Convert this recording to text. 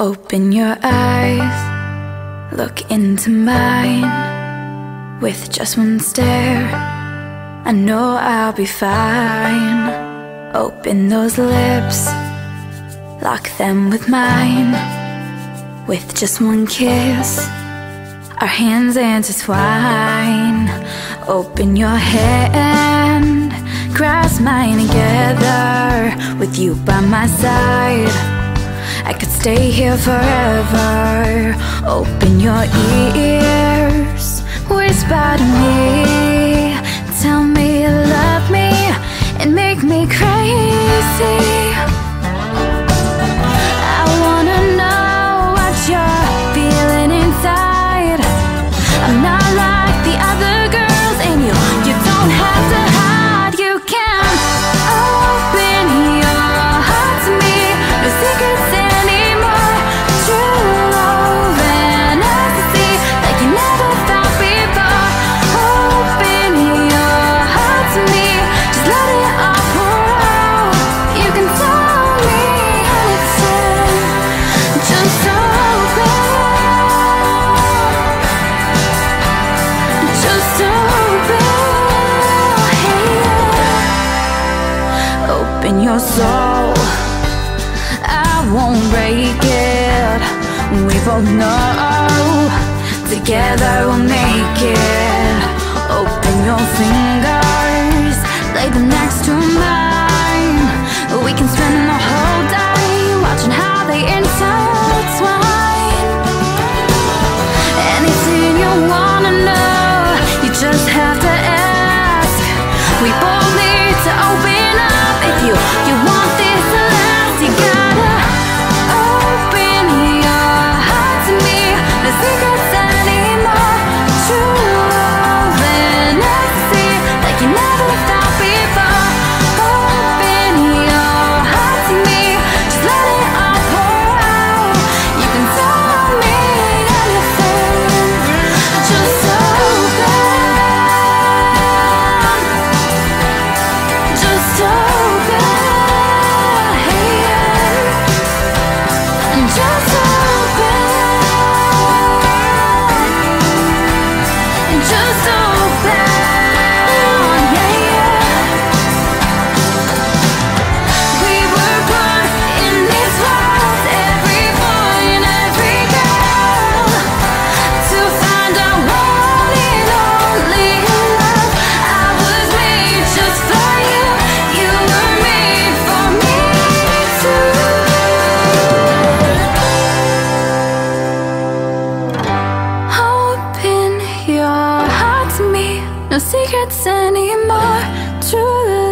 Open your eyes, look into mine. With just one stare, I know I'll be fine. Open those lips, lock them with mine. With just one kiss, our hands intertwine. Open your hand, grasp mine together. With you by my side. I could stay here forever. Open your ears. Whisper to me in your soul. I won't break it. We both know. Together we'll make it. Open your fingers no secrets anymore. True love.